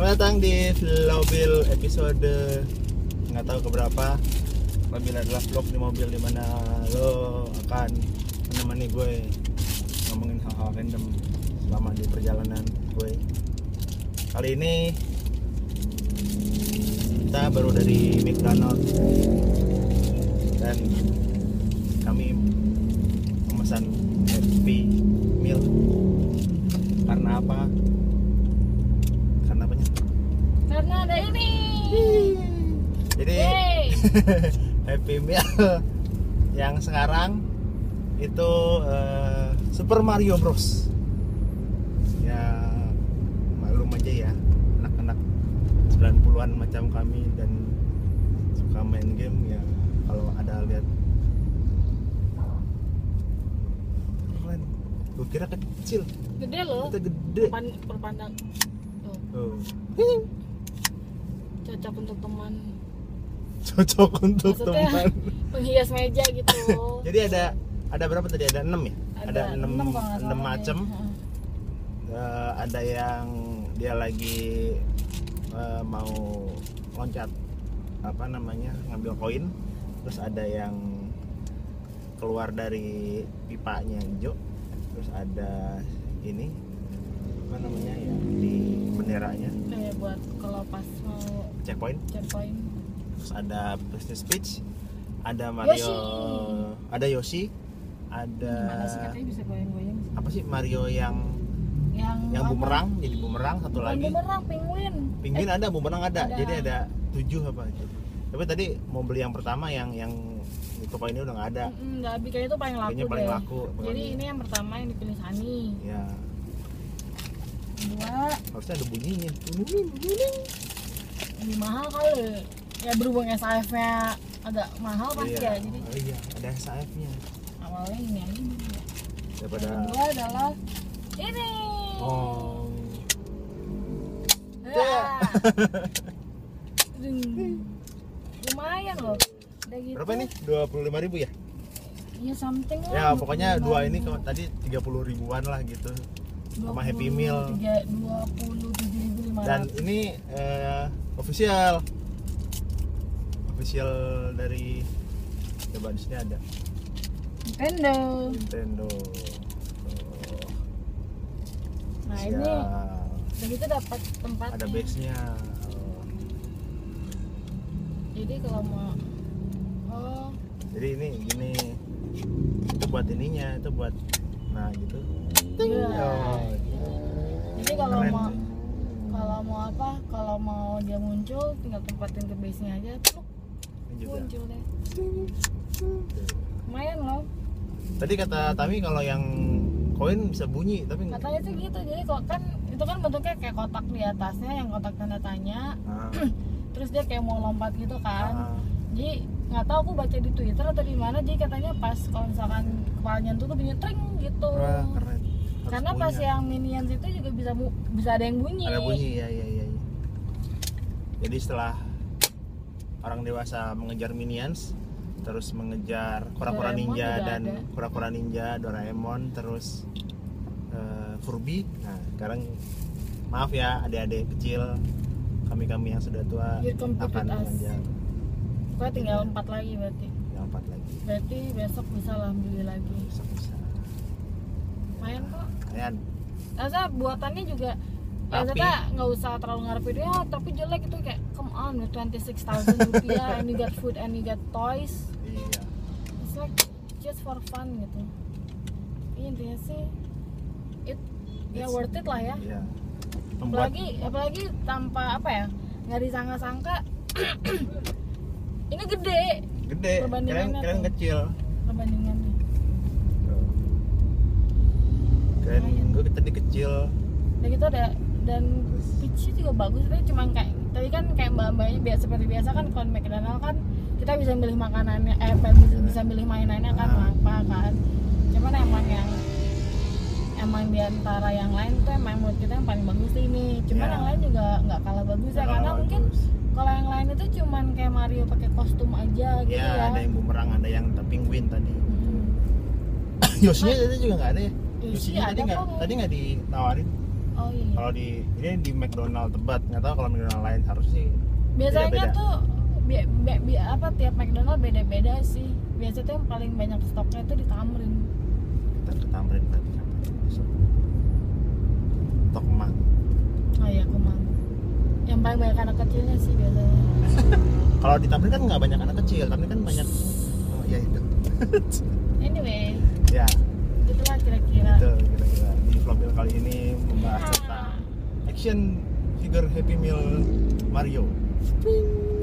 Selamat datang di Vlobil episode nggak tahu keberapa. Vlobil adalah vlog di mobil di mana lo akan menemani gue ngomongin hal-hal random selama di perjalanan gue. Kali ini kita baru dari McDonald dan kami memesan happy meal karena apa? Ada ini. Jadi Yeay. Happy Meal yang sekarang itu eh, Super Mario Bros. Ya maklum aja ya anak-anak 90-an macam kami dan suka main game ya kalau ada lihat keren. Gue kira kecil, Gede loh. kita gede. Perpan- perpandang. Tuh, Oh. Cocok untuk teman. Cocok untuk Maksudnya teman. penghias meja gitu. Jadi ada ada berapa tadi? Ada enam ya? Ada, enam enam macam. Heeh. Eh, ada yang dia lagi eh, mau loncat apa namanya ngambil koin. Terus ada yang keluar dari pipanya hijau. Terus ada ini apa namanya yang di benderanya Kayak buat kalau pas mau checkpoint. checkpoint. Terus ada Prestige Peach. Ada Mario, Yoshi. ada Yoshi, ada sih katanya bisa goyang-goyang? apa sih Mario yang Yang yang apa? bumerang jadi bumerang satu Bukan lagi bumerang, penguin. pinggir ada bumerang ada. ada. jadi ada tujuh apa gitu tapi tadi mau beli yang pertama yang yang di toko ini udah nggak ada Mm, Nggak, Abi, kayaknya itu paling laku Kayaknya paling deh. laku, Jadi ini yang pertama yang dipilih Sani. ya Dua, harusnya ada bunyinya lebih mahal kali. Ya berhubung SAF-nya agak mahal pasti iya. ya. Jadi oh iya ada SAF nya awalnya ini aja dulu ya. daripada Yang kedua adalah ini. oh Ah. Ding. Lumayan loh. Udah gitu. berapa nih dua puluh lima ribu ya Iya something lah. ya pokoknya 25 dua ini tadi tiga puluh ribuan lah gitu sama Happy 20, Meal. tiga- 27.500. dan ini eh, official official dari coba di sini ada Nintendo. Nintendo Nah ini udah gitu dapat tempatnya. ada base nya oh. Jadi kalau mau oh jadi ini gini itu buat ininya itu buat nah gitu iya. Oh, Jadi kalau Keren mau sih. kalau mau apa? Kalau mau dia muncul tinggal tempatin ke base-nya aja, pluk, ini juga muncul deh. Lumayan loh. tadi kata Tami kalau yang koin bisa bunyi tapi Katanya sih gitu. Jadi kok kan itu kan bentuknya kayak kotak di atasnya yang kotak tanda tanya. Ah, Terus dia kayak mau lompat gitu kan. ah, Jadi nggak tahu aku baca di Twitter atau di mana. Jadi katanya pas kalau misalkan kepalanya tuh bunyi tring gitu. wah, keren Harus Karena pas yang minions itu juga bisa bisa ada yang bunyi. ada bunyi ya ya ya, ya. jadi setelah orang dewasa mengejar minions terus mengejar kura-kura ninja dan kura-kura ninja Doraemon terus eh, Furby nah sekarang maaf ya adik-adik kecil kami-kami yang sudah tua akan mengejar Pokoknya tinggal empat lagi berarti. yang empat lagi Berarti besok bisa lah beli lagi. bisa bisa Lumayan kok. Ayan. Rasa buatannya juga ya Rapi. kita nggak usah terlalu ngarepin ya tapi jelek itu kayak come on with 26.000 rupiah and you got food and you got toys iya it's like just for fun gitu Iya, intinya sih it ya It's- worth it lah ya iya membuat apalagi apalagi tanpa apa ya nggak disangka-sangka ini gede. Gede. Kalian kalian kecil. Perbandingannya. Lumayan. gue tadi kecil. Dan gitu ada. Dan pitch juga bagus tapi cuma kayak tadi kan kayak mbak mbaknya biasa seperti biasa kan kalau McDonald kan kita bisa milih makanannya eh bisa, bisa milih mainannya kan Ah. apa kan. Cuman emang yang emang di antara yang lain tuh emang menurut kita yang paling bagus ini. Cuman Ya. yang lain juga nggak kalah bagus ya karena mungkin bagus. Kalau yang lain itu cuman kayak Mario pakai kostum aja gitu ya, ya, ada yang bumerang ada yang penguin tadi. Hmm. Yoshinya tadi juga nggak ada ya? Yoshi Yoshinya tadi nggak tadi nggak ditawarin? Oh iya, kalau di ini di McDonald Tebet nggak tahu kalau McDonald lain harus sih biasanya beda-beda. tuh bi- bi- bi- apa tiap McDonald beda-beda sih. Biasanya tuh yang paling banyak stoknya tuh di Tamrin kita ke Tamrin berarti besok. Tokman. Oh iya kemang yang paling banyak anak kecilnya sih biasanya. Kalau di Tamrin kan nggak banyak anak kecil tapi kan banyak oh ya itu. Anyway. Ya. Itulah kira-kira. Itu kira-kira. Di vlog kali ini membahas Ah. tentang action figure Happy Meal Mario. Ping.